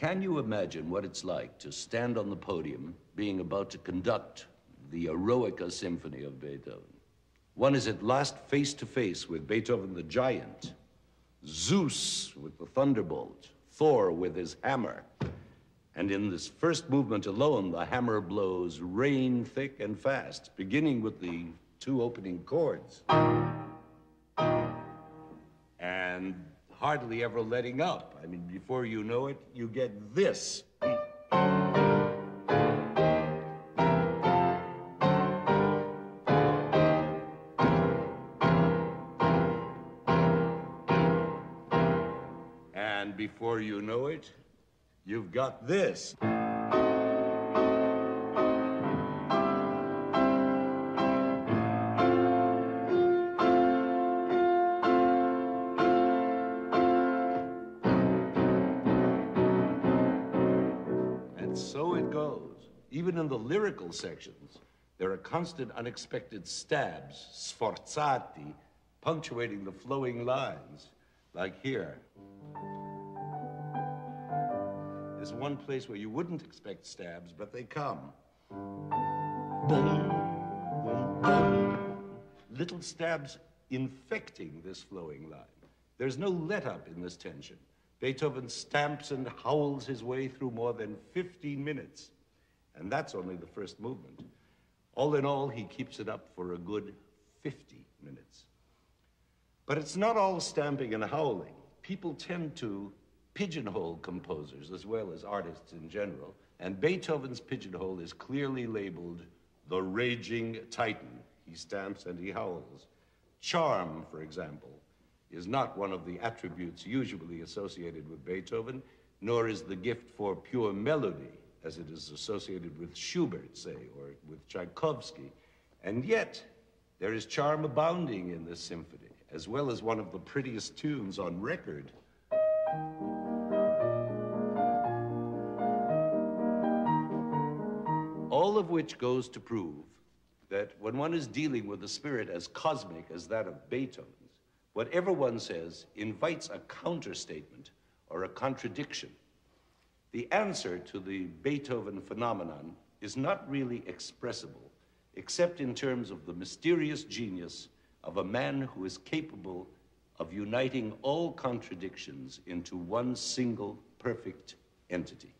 Can you imagine what it's like to stand on the podium being about to conduct the Eroica Symphony of Beethoven? One is at last face to face with Beethoven the giant, Zeus with the thunderbolt, Thor with his hammer. And in this first movement alone, the hammer blows rain thick and fast, beginning with the two opening chords. And hardly ever letting up. I mean, before you know it, you get this. And before you know it, you've got this. So it goes. Even in the lyrical sections, there are constant unexpected stabs, sforzati, punctuating the flowing lines, like here. There's one place where you wouldn't expect stabs, but they come. Boom, boom, boom. Little stabs infecting this flowing line. There's no let up in this tension. Beethoven stamps and howls his way through more than 15 minutes. And that's only the first movement. All in all, he keeps it up for a good 50 minutes. But it's not all stamping and howling. People tend to pigeonhole composers as well as artists in general. And Beethoven's pigeonhole is clearly labeled the raging titan. He stamps and he howls. Charm, for example, is not one of the attributes usually associated with Beethoven, nor is the gift for pure melody, as it is associated with Schubert, say, or with Tchaikovsky. And yet, there is charm abounding in this symphony, as well as one of the prettiest tunes on record. All of which goes to prove that when one is dealing with a spirit as cosmic as that of Beethoven's, whatever one says invites a counterstatement or a contradiction. The answer to the Beethoven phenomenon is not really expressible, except in terms of the mysterious genius of a man who is capable of uniting all contradictions into one single perfect entity.